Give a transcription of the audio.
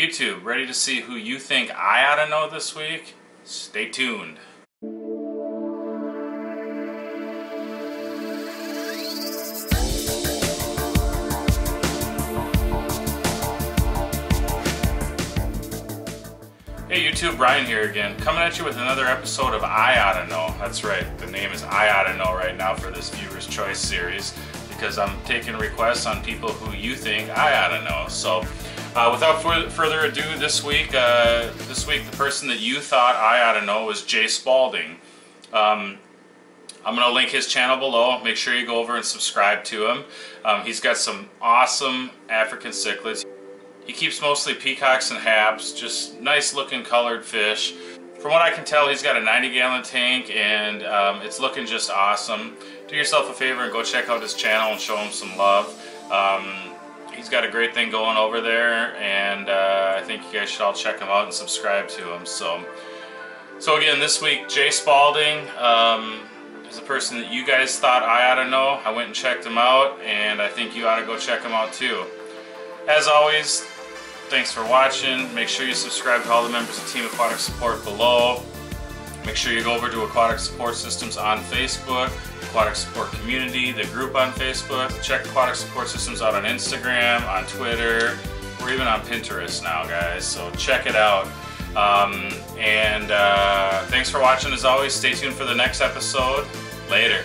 YouTube, ready to see who you think I ought to know this week? Stay tuned. Hey YouTube, Brian here again, coming at you with another episode of I Oughta Know. That's right, the name is I Oughta Know right now for this Viewer's Choice series because I'm taking requests on people who you think I oughta know. So uh, without further ado, this week, uh, this week the person that you thought I ought to know was Jay Spalding. Um, I'm going to link his channel below. Make sure you go over and subscribe to him. Um, he's got some awesome African cichlids. He keeps mostly peacocks and haps, just nice looking colored fish. From what I can tell, he's got a 90 gallon tank and um, it's looking just awesome. Do yourself a favor and go check out his channel and show him some love. Um, he's got a great thing going over there and uh, I think you guys should all check him out and subscribe to him. So, so again, this week, Jay Spalding um, is a person that you guys thought I ought to know. I went and checked him out and I think you ought to go check him out too. As always, Thanks for watching. Make sure you subscribe to all the members of Team Aquatic Support below. Make sure you go over to Aquatic Support Systems on Facebook, Aquatic Support Community, the group on Facebook. Check Aquatic Support Systems out on Instagram, on Twitter. We're even on Pinterest now, guys, so check it out. Um, and uh, thanks for watching as always. Stay tuned for the next episode. Later.